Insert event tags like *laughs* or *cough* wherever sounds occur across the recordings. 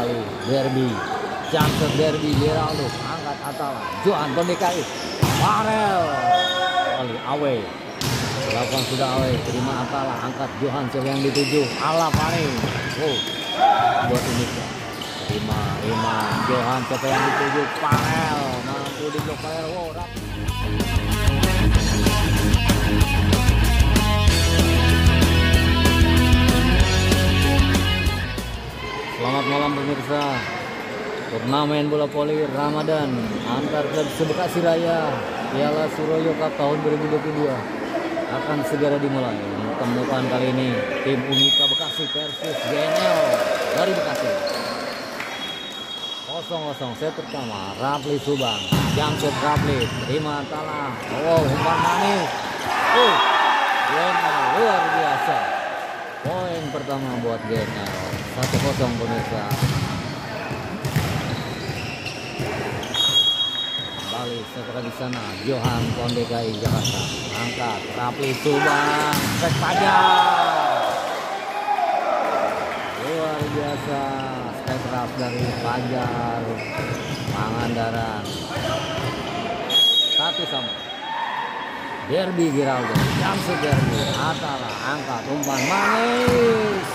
kembali Derby. Johnson Derby Geraldo. Angkat Atala Johan PDKI Farel. Kali away. Lakukan sudah away. Terima Atala angkat Johan yang dituju. Alapani oh. Buat ini. Terima terima. Johan yang dituju. Farel. Mampu diblok Farel wow rap. Malam pemirsa. Turnamen bola voli Ramadan antar klub Sebekasi Raya Piala Suroyo Cup tahun 2022 akan segera dimulai. Temukan kali ini tim Unika Bekasi versus GNL dari Bekasi. 0-0 set pertama Rapli Subang. Jamset Rapli terima Tala Oh umpan manis. Oh GNL luar biasa Pertama buat GNL 1-0 pemirsa. Kembali setelah di sana Johan Kondekai Jakarta. Angkat Rapli Subang cek pajar luar biasa. Step rap dari Fajar Pangandaran. Satu sama Derby Giraldo. Jamsu Derby. Atala angkat umpan manis.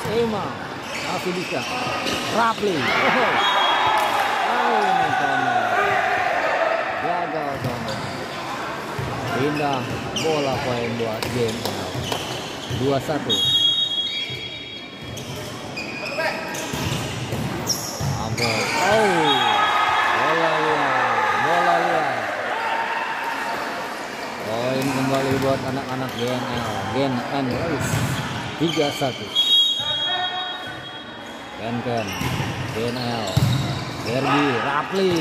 Masih bisa Rapli oh. Oh, ini gagal pindah bola poin buat game 21 Ampun. Oh, bola liar, bola liar. Poin kembali buat anak-anak GNL, Gen N. tiga satu. Ken. Ken, GNL, Derby, Rapli,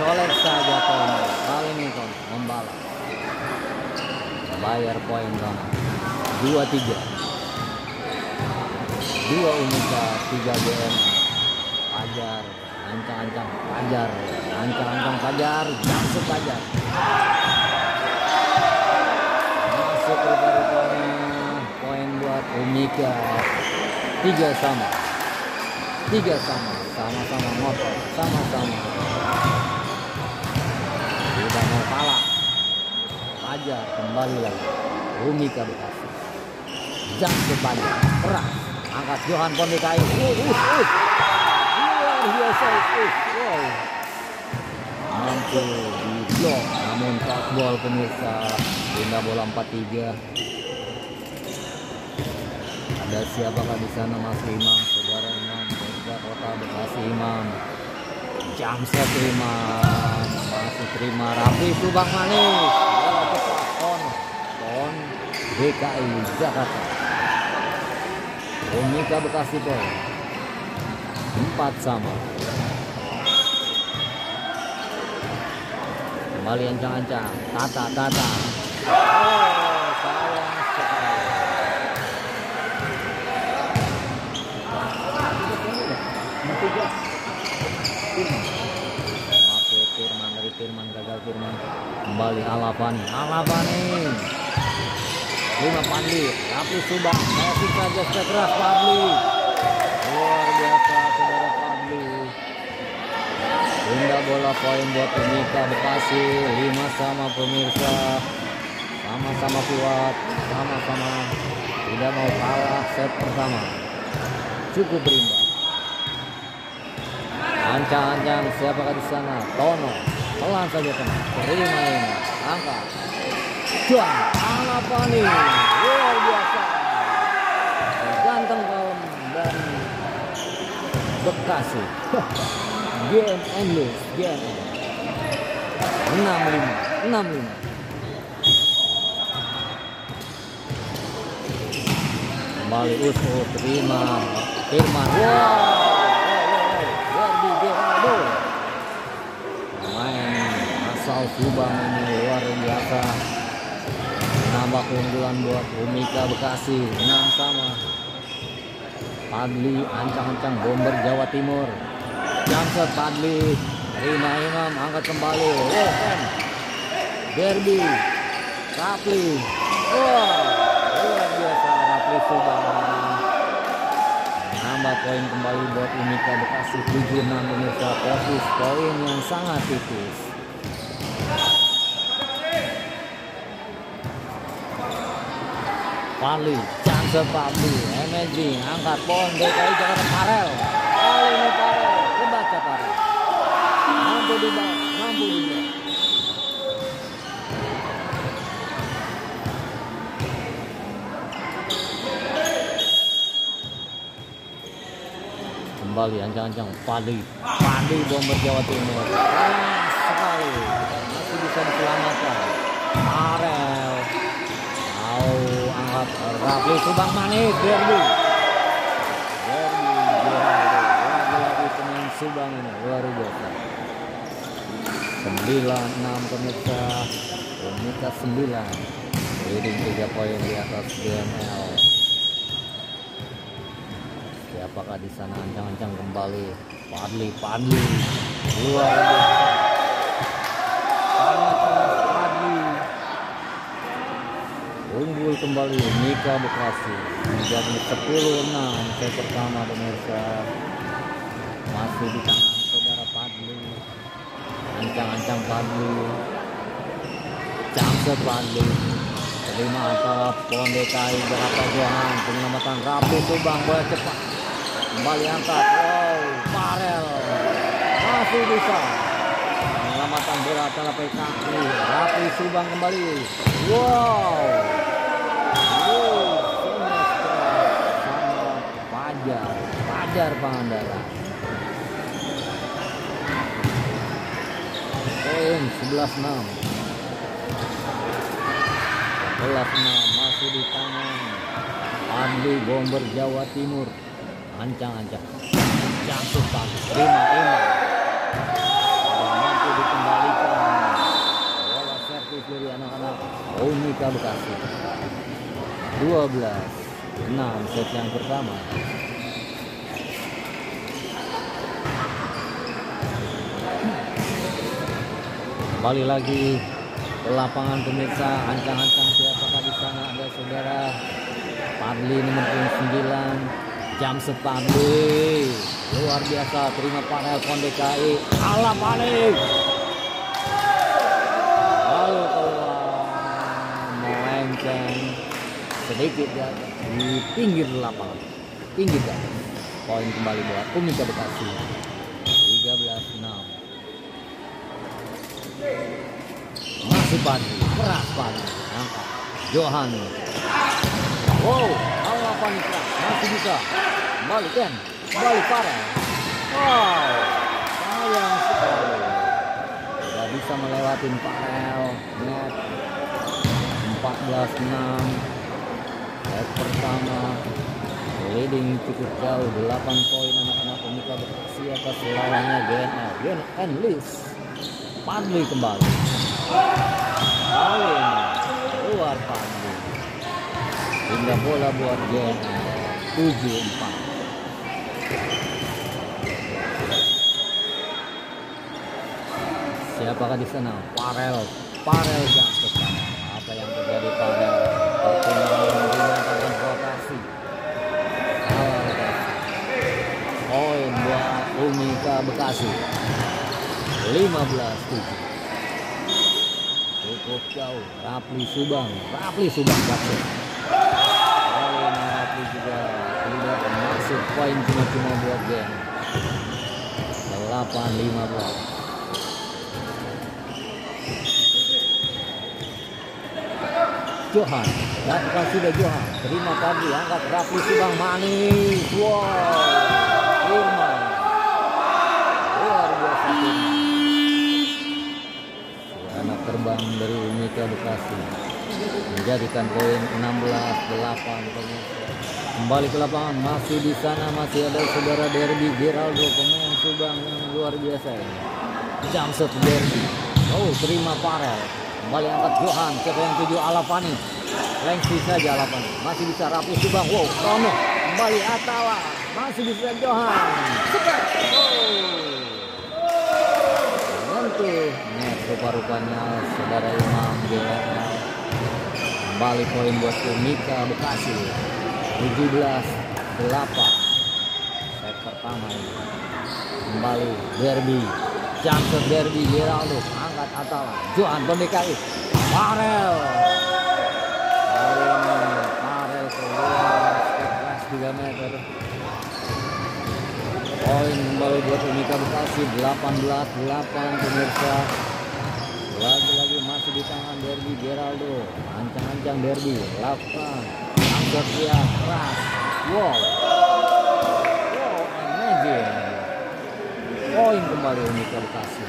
colek saja kali ini Tono membalap. Bayar poin dua tiga. Dua Unika, tiga GNL. Fajar ancang-ancang Fajar ancang-ancang Fajar masuk Fajar Umika tiga sama. Tiga sama. Sama-sama motor. Sama-sama tidak mau kalah. Fajar kembali lagi. Umika Bekasi. Jam Fajar keras. Angkat Johan Pondikai uh, uh, uh. Biasa. Itu wow. Mampu di blok. Namun fastball pemirsa. Pindah bola 43 ada siapakah di sana Mas Imam? Saudara Imam Polda Kota Bekasi Imam. Jam terima masih terima rapi Subang Manis. Bola cepat on on DKI Jakarta. Unika Bekasi Pol empat sama. Kembali ancang-ancang. Tata tata. Oh sayang sekali Oke, Firman dari Firman gagal Firman. Kembali Alapani Alapani lima Pandi. Rapi Subang. Masih saja keras Pabli luar biasa saudara Fadli. Indah bola poin buat Unika Bekasi. 5 sama pemirsa. Sama-sama kuat. Sama-sama tidak mau kalah set pertama. Cukup berimbang ancang-ancang siapakah di sana Tono. Pelan saja tenang terima ini. Angkat. Juan Alapani luar biasa. Ganteng kalem dan Bekasi. *laughs* Game endless Game 65 65 kembali usul terima. Firman. Wow Derby Geraldo main asal Subang ini luar biasa. Nambah keunggulan buat Umika Bekasi. 6 sama. Padli ancang-ancang bomber Jawa Timur. Jamset Padli. Rina Imam angkat kembali. Kan. Derby. Rapli. Wah luar biasa Rapli Subang. Nambah poin kembali buat Unika Bekasi. 76 pemirsa. Fokus poin yang sangat tipis Pali, chance Pali, amazing, angkat poin DKI Jakarta Parel. Kali ini Parel, kebaca Parel. Mampu dibawa, mampu dibawa kembali ancang-ancang Padi Padi bomber Jawa Timur. Sekali masih bisa diselamatkan Arel mau angkat Rafli Subang Manik Derby. Derby lagi-lagi Subang ini luar biasa. 96 pemirsa Unika 9 leading 3 poin di atas GML siapakah di sana? Ancang-ancang kembali. Padli Padli. Luar biasa kembali Mika Bekasi menjadi 10-6 set pertama pemirsa. Masih di tangan saudara Padli. Ancang-ancang Padli. Jamset Padli. Terima antara Pon DKI Jakarta penyelamatan Rapi Subang bola cepat. Kembali angkat. Wow Farel. Masih bisa. Penyelamatan bola antara PKI Rapi Subang kembali. Wow sama Fajar Fajar Pangandaran. Poin 11-6 11-6 masih di tangan. Adli Bomber Jawa Timur. Ancang-ancang. Jatuh Ima dan mampu dikembalikan. Bola servis dari anak-anak. Unika Bekasi. 12 6 set yang pertama kembali lagi ke lapangan pemirsa ancang-ancang siapakah di sana ada saudara? Padli nomor 9 jam Padli. Luar biasa terima panel DKI ala panik lalu keluar melenceng. Sedikit ya di pinggir lapangan. Pinggir ya poin kembali buat Unika Bekasi 13 6 masih Pandi keras Pandi angkat Johan. Wow ala Panitra masih bisa. Kembali Ken. Kembali Farel. Wow sayang sekali. Tidak bisa melewati Farel. Net. 14 6 set pertama. Leading cukup jauh. 8 poin anak-anak Unika Bekasi atas lawannya GNL GNL List Padli kembali. Kali ini keluar Padli hingga bola buat GNL 7-4 siapakah di sana? Farel Farel jam pertama apa yang terjadi dinyatakan provokasi salah lokasi poin buat Unika Bekasi 15-7 cukup jauh. Rapli Subang. Rapli Subang basket kali Rapli juga tidak masuk poin cuma-cuma buat game 8-15 Johan. Lakukan sudah Johan. Terima pagi angkat Rapli Subang. Manis. Wow Unika Bekasi. Menjadikan poin 16-8 kembali ke lapangan masih di sana masih ada saudara Derby Geraldo pemain Subang yang luar biasa ini. Jamset Derby. Oh terima Farel. Kembali angkat Johan siapa yang tujuh Alapani. Lengsi saja Alapani. Masih bisa Rapi Subang. Wow Rono kembali Atawa masih bisa Johan. Cepat oh net rupa-rupanya saudara Imam GNL kembali poin buat Unika Bekasi. 17 8 pertama ini. Kembali derby. Johnson derby Geraldo. Angkat Atala Johan BMKI Farel kali ini Farel keluar keras 3 meter poin kembali buat Bekasi 18-8 pemirsa. Lagi-lagi masih di tangan Derby Geraldo. Ancang-ancang Derby lakukan. Angkat dia keras. Wow. Wow amazing. Poin kembali Bekasi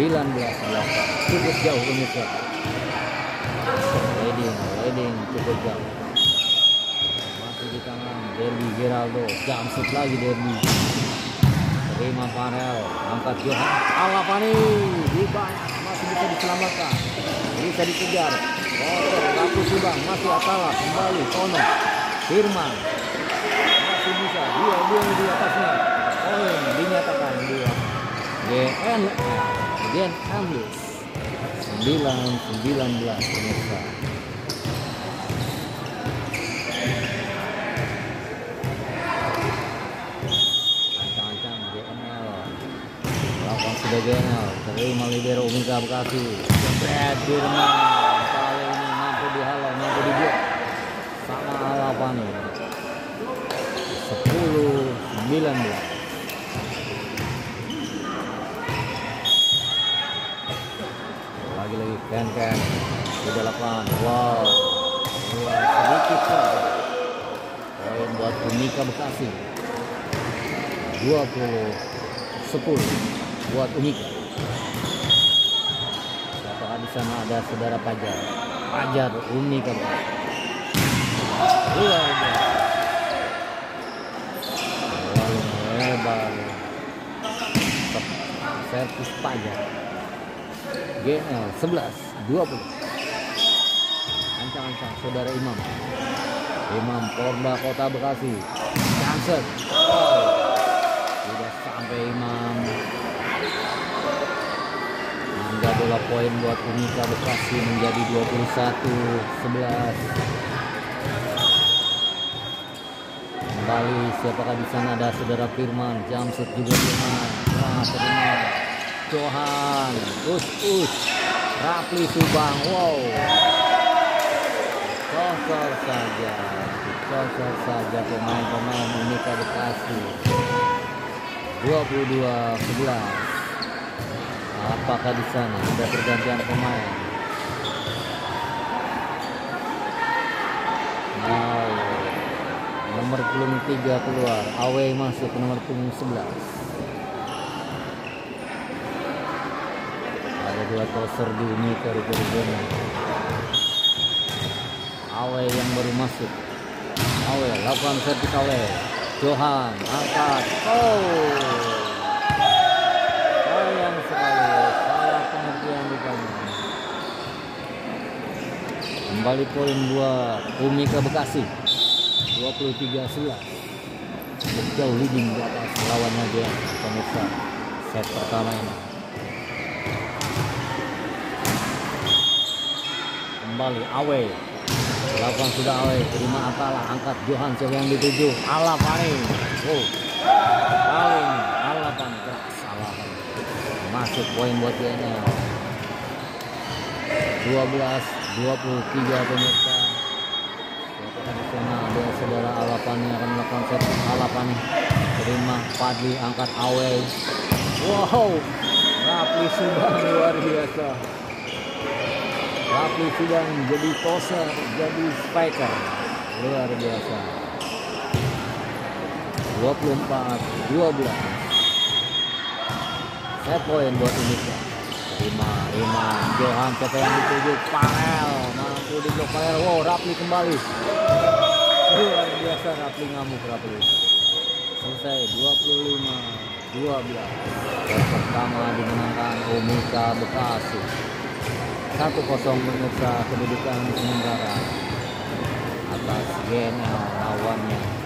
19-8 cukup jauh Unika leading leading cukup jauh. Masih di tangan Derby Geraldo. Jamsut lagi Derby terima Farel. Angkat Johan. Alapani dibayar masih bisa diselamatkan. Bisa dikejar. Kotor Rapu Subang masih Atala kembali. Tono Firman. Masih bisa. Dua dua di atasnya. Poin dinyatakan dua GNL GNL 9 19 pemirsa ancang-ancang GNL GNL terima libero Bekasi. Jebret kali ini mampu dihalau mampu dibuat sama Alapani 10 19 lagi-lagi di delapan. Wow. Wah, sedikit poin buat Bekasi. 20 10 buat Unika apakah di sana ada saudara Pajar? Pajar Unika Bekasi luar biasa. Lalu lebar servis Pajar. GL 11 20 ancang-ancang saudara Imam. Imam Porda Kota Bekasi. Oh, sudah sampai Imam hingga bola poin buat Unika Bekasi menjadi 21 11 kembali siapakah di sana? Ada saudara Firman Jamsut juga Firman. Nah terima Johan. Us us Rapli Subang. Wow. Sosok saja. Sosok saja pemain-pemain Unika Bekasi. 22 11 apakah di sana ada pergantian pemain? Nah, nomor punggung 3 keluar. Awe masuk ke nomor punggung 11 ada dua toser di Unika rupanya Awe yang baru masuk. Awe lakukan Awe Johan angkat. Oh sayang sekali salah pengertian rupanya kembali poin buat Umika Bekasi. 23 11 jauh leading di atas lawannya dia pemirsa. Set pertama ini. Kembali Awe. Lakukan sudah Awe. Terima Atala angkat Johan siapa yang dituju. Alapani oh. Kali ini Alapani keras Alapani masuk poin buat GNL 12 23 pemirsa. Di sana ada saudara Alapani akan melakukan set Alapani terima Padli angkat Awe wow Rapli Subang luar biasa. Rapli Subang jadi toser jadi spiker luar biasa. 24 12 set poin buat Indonesia terima terima Johan siapa yang dituju Parel mampu di blok Parel wow Rapli kembali. Luar biasa Rapli ngamuk Rapli. Selesai 25 12 yang pertama dimenangkan Umika Bekasi. 1-0 pemirsa kedudukan sementara. Atas GNL lawannya